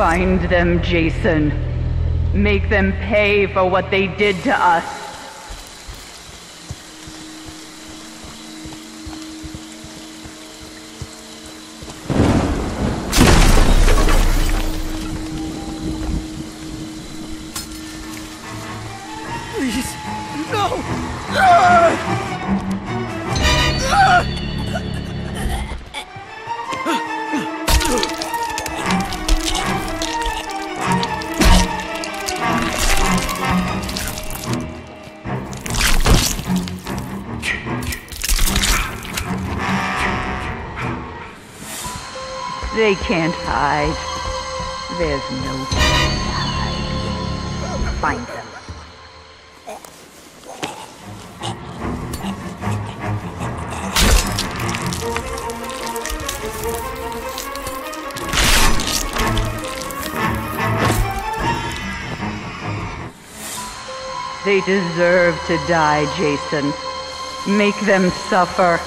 Find them, Jason. Make them pay for what they did to us. Please, no! Ah! They can't hide. There's no place to hide. Find them. They deserve to die, Jason. Make them suffer.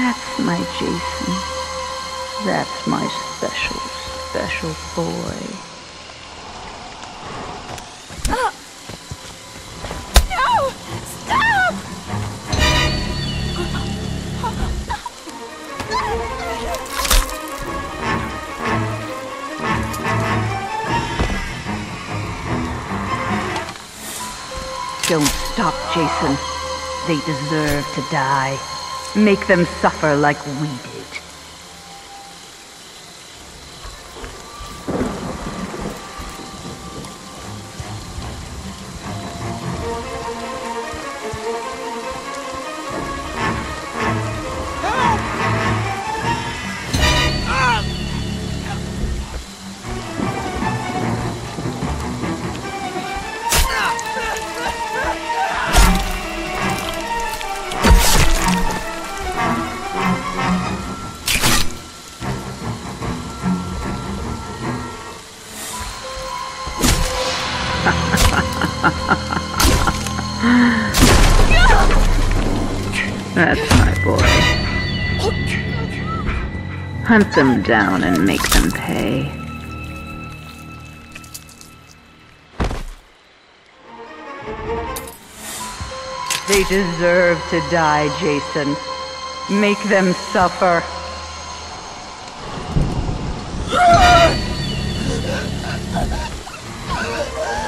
That's my Jason. That's my special, special boy. Oh! No! Stop! Don't stop, Jason. They deserve to die. Make them suffer like we did. That's my boy. Hunt them down and make them pay. They deserve to die, Jason. Make them suffer.